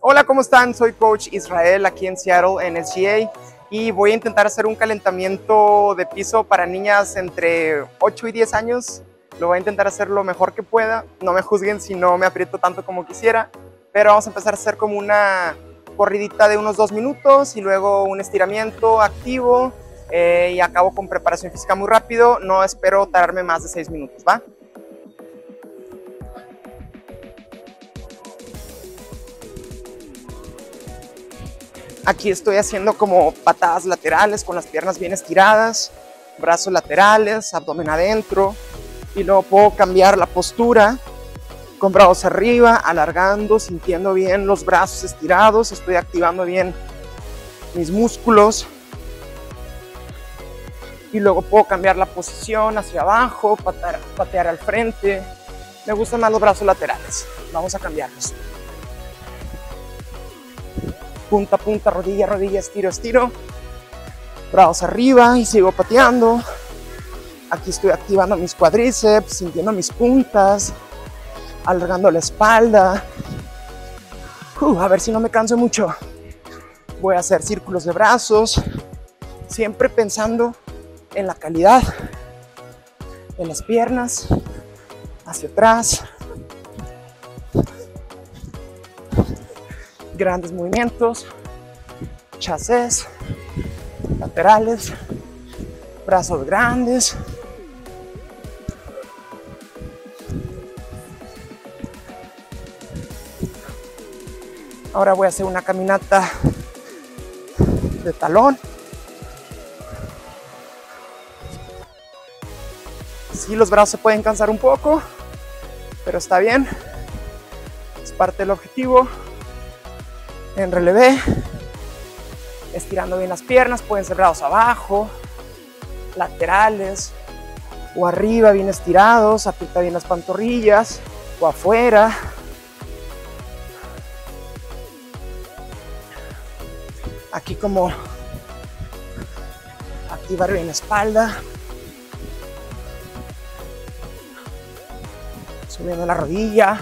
Hola, ¿cómo están? Soy Coach Israel aquí en Seattle, en SGA, y voy a intentar hacer un calentamiento de piso para niñas entre 8 y 10 años. Lo voy a intentar hacer lo mejor que pueda. No me juzguen si no me aprieto tanto como quisiera, pero vamos a empezar a hacer como una corridita de unos 2 minutos y luego un estiramiento activo eh, y acabo con preparación física muy rápido. No espero tardarme más de 6 minutos, ¿va? Aquí estoy haciendo como patadas laterales con las piernas bien estiradas, brazos laterales, abdomen adentro y luego puedo cambiar la postura con brazos arriba, alargando, sintiendo bien los brazos estirados, estoy activando bien mis músculos y luego puedo cambiar la posición hacia abajo, patear, patear al frente. Me gustan más los brazos laterales. Vamos a cambiarlos punta, punta, rodilla, rodilla, estiro, estiro. Brazos arriba y sigo pateando. Aquí estoy activando mis cuádriceps, sintiendo mis puntas, alargando la espalda. Uh, a ver si no me canso mucho. Voy a hacer círculos de brazos, siempre pensando en la calidad, en las piernas, hacia atrás, grandes movimientos, chases, laterales, brazos grandes. Ahora voy a hacer una caminata de talón. Sí, los brazos se pueden cansar un poco, pero está bien. Es parte del objetivo en relevé, estirando bien las piernas, pueden ser brazos abajo, laterales o arriba bien estirados, aprieta bien las pantorrillas o afuera. Aquí como activar bien la espalda. Subiendo la rodilla.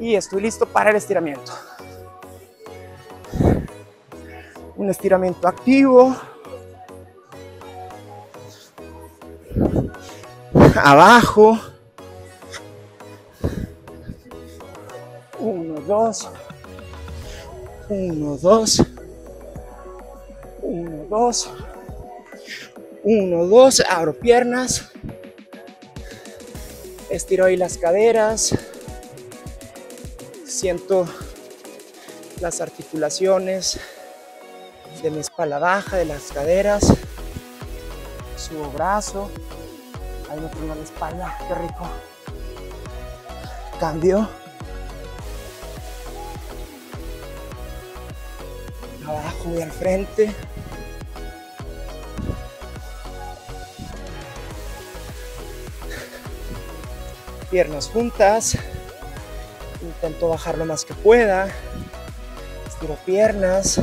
Y estoy listo para el estiramiento. Un estiramiento activo. Abajo. Uno, dos. Uno, dos. Uno, dos. Uno, dos. Abro piernas. Estiro ahí las caderas siento las articulaciones de mi espalda baja, de las caderas, subo brazo, ahí me pongo la espalda, qué rico. Cambio. Abajo y al frente. Piernas juntas. Intento bajar lo más que pueda. Estiro piernas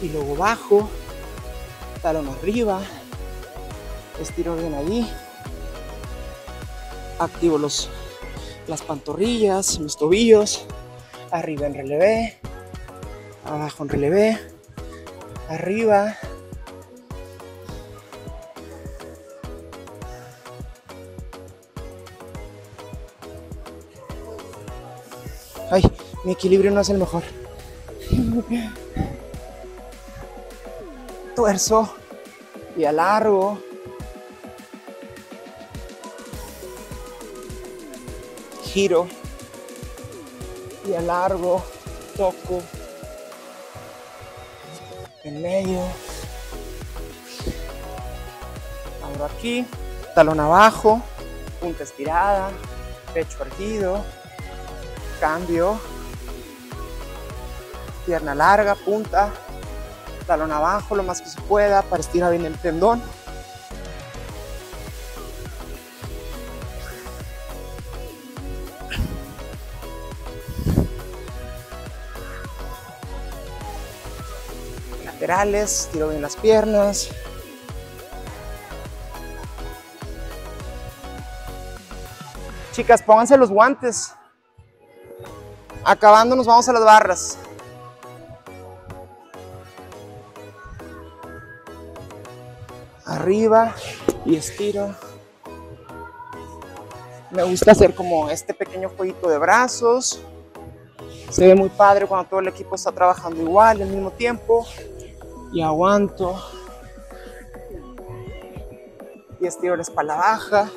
y luego bajo. Talón arriba. Estiro bien ahí. Activo los, las pantorrillas, mis tobillos. Arriba en relevé. Abajo en relevé. Arriba. Ay, mi equilibrio no es el mejor. Tuerzo y alargo. Giro y alargo. Toco. En medio. Abro aquí. Talón abajo. Punta estirada. Pecho erguido cambio, pierna larga, punta, talón abajo lo más que se pueda para estirar bien el tendón. Laterales, estiro bien las piernas. Chicas, pónganse los guantes. Acabando nos vamos a las barras. Arriba y estiro. Me gusta hacer como este pequeño jueguito de brazos. Se ve muy padre cuando todo el equipo está trabajando igual al mismo tiempo. Y aguanto. Y estiro la espalda baja.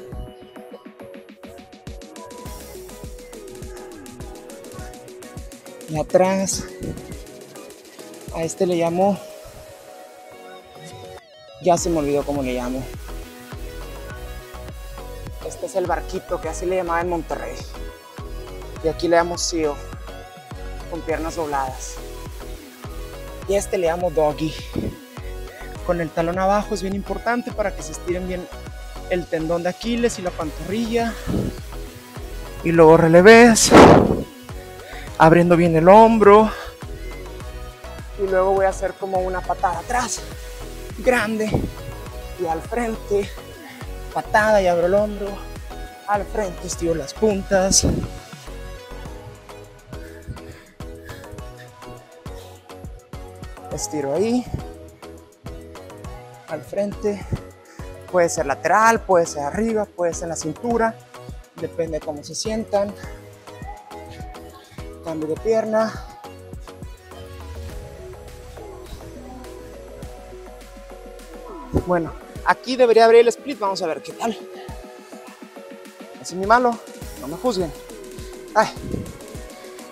Y atrás. A este le llamo. Ya se me olvidó cómo le llamo. Este es el barquito que así le llamaba en Monterrey. Y aquí le llamo CEO, con piernas dobladas. Y este le llamo Doggy. Con el talón abajo es bien importante para que se estiren bien el tendón de Aquiles y la pantorrilla. Y luego releves, abriendo bien el hombro. Y luego voy a hacer como una patada atrás, grande, y al frente patada y abro el hombro, al frente estiro las puntas. Estiro ahí, al frente, puede ser lateral, puede ser arriba, puede ser en la cintura, depende de cómo se sientan. Cambio de pierna. Bueno, Aquí debería abrir el split, vamos a ver qué tal. Así mi malo, no me juzguen.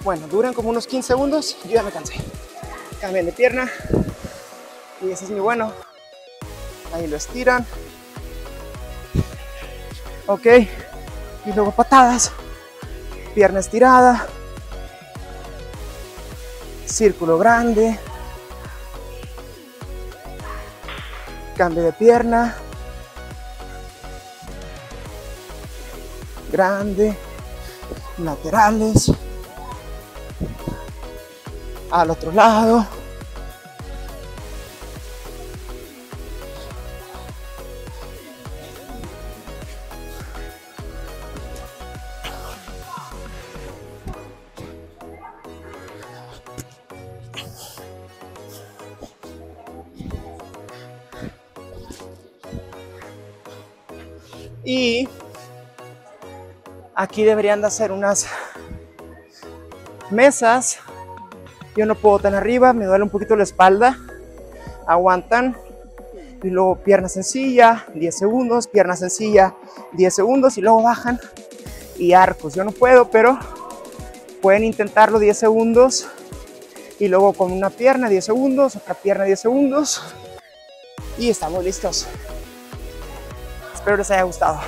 Bueno, duran como unos 15 segundos, yo ya me cansé. Cambian de pierna. Y ese es mi bueno. Ahí lo estiran. Ok. Y luego patadas. Pierna estirada. Círculo grande. cambio de pierna, grande, laterales, al otro lado. Y aquí deberían de hacer unas mesas. Yo no puedo tan arriba, me duele un poquito la espalda. Aguantan. Y luego pierna sencilla, 10 segundos, pierna sencilla, 10 segundos y luego bajan y arcos. Yo no puedo, pero pueden intentarlo 10 segundos y luego con una pierna 10 segundos, otra pierna 10 segundos y estamos listos. Espero les haya gustado.